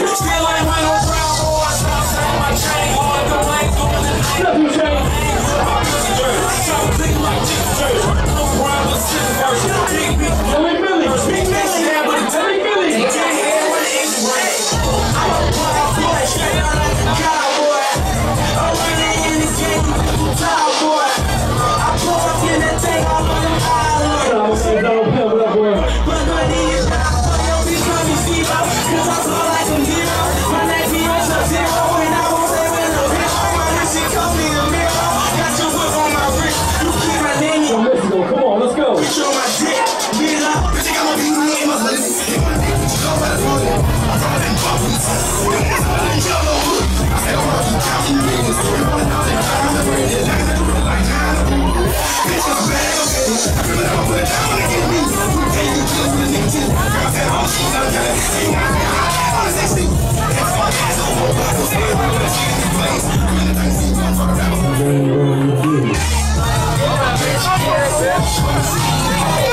closet. Parabéns, que é